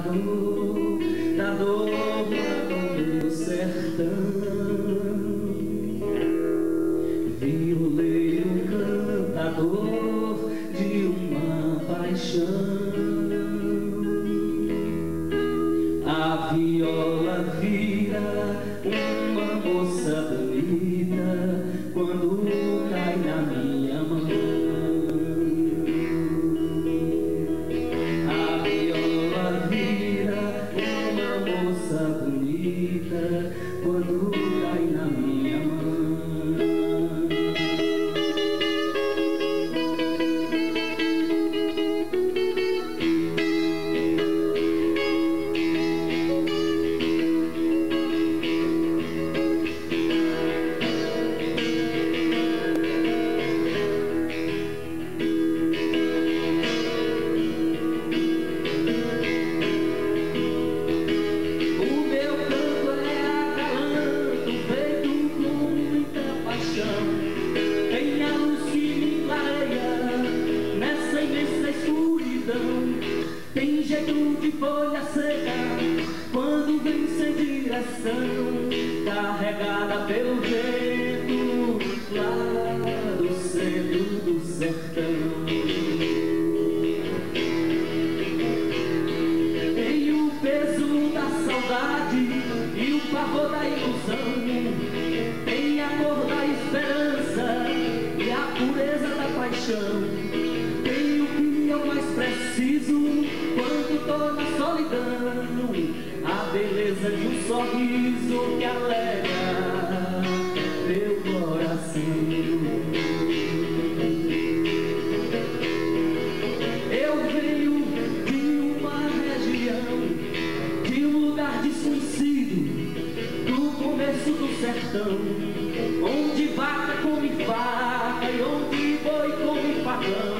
dor, da dor do sertão. Tem jeito de folha seca quando vem sem direção, carregada pelo vento lá do centro do sertão. Tem o peso da saudade e o pavor da ilusão. Tem a cor da esperança e a pureza da paixão. Preciso quando tô na solidão. A beleza de um sorriso que alegra meu coração. Eu venho de uma região, de um lugar desconhecido, do começo do sertão, onde vaca come faca e onde boi come facão.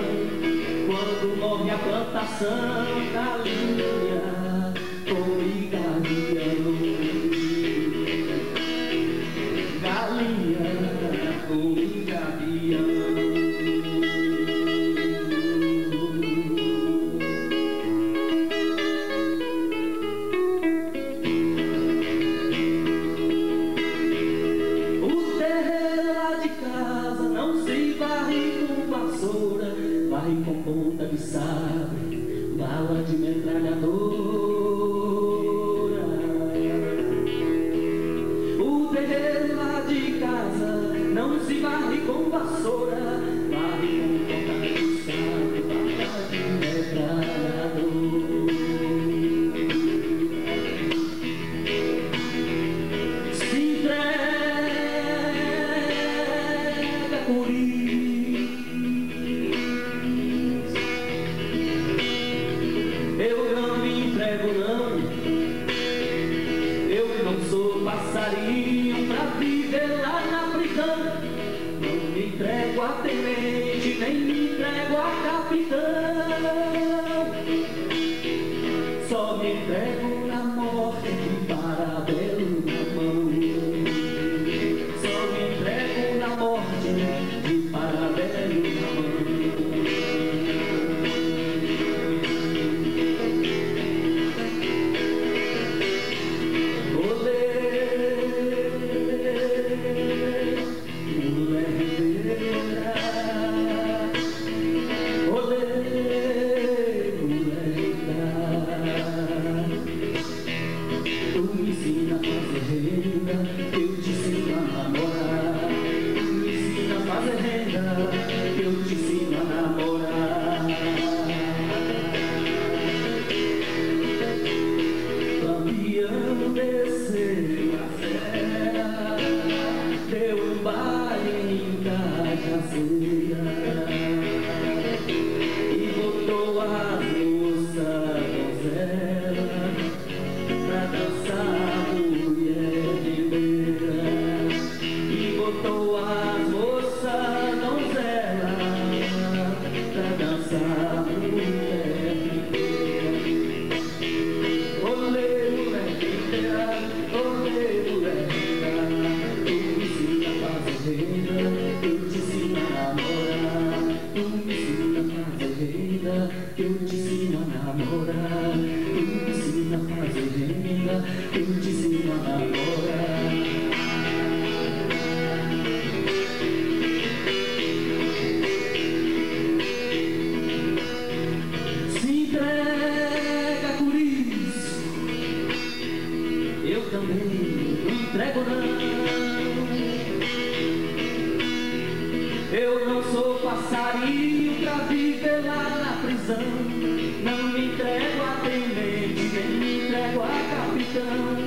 Quando morre a plantação, galinha come varre com ponta de sabre, bala de metralhadora. O terreiro lá de casa não se varre com vassoura, varre com ponta de sabre, bala de metralhadora. Se entrega por Só me entrego na Desceu a serra, deu um baile em cajazeira entrego. Não Eu não sou passarinho pra viver lá na prisão. Não me entrego a temente, nem me entrego a capitão.